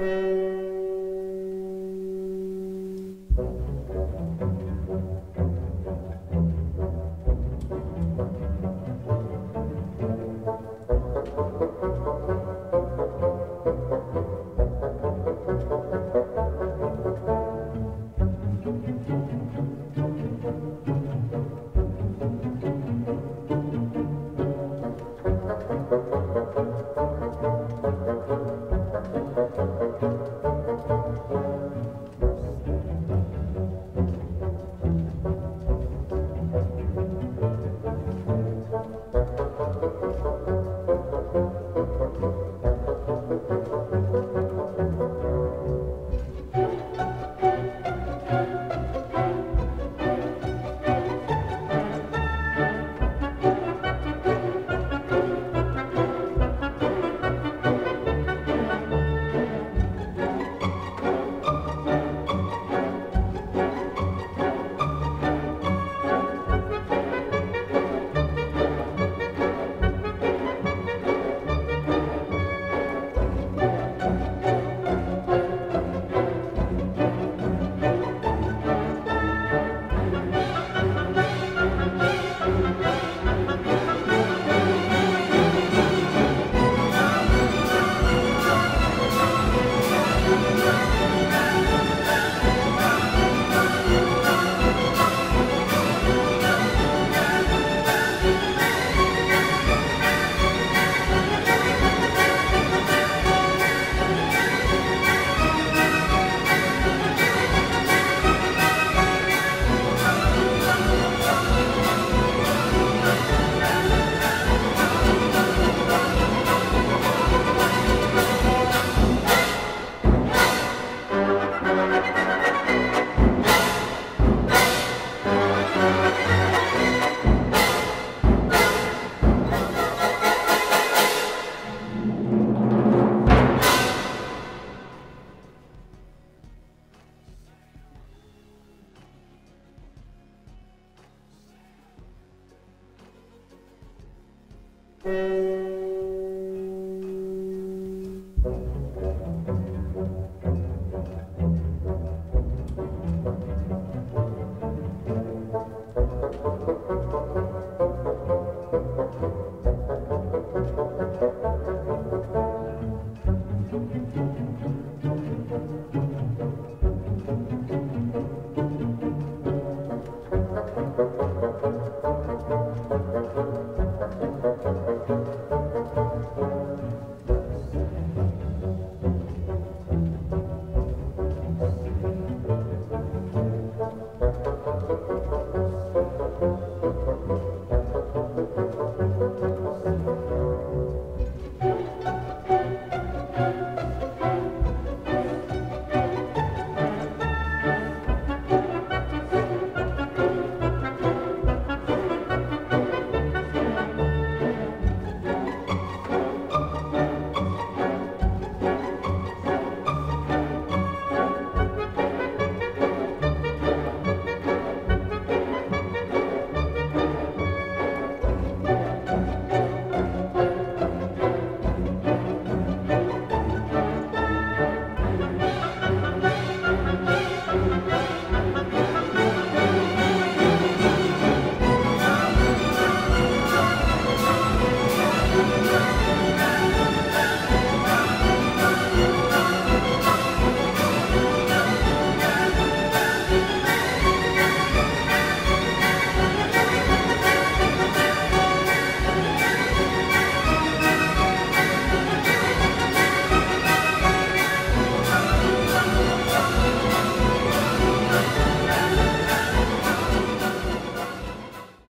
Música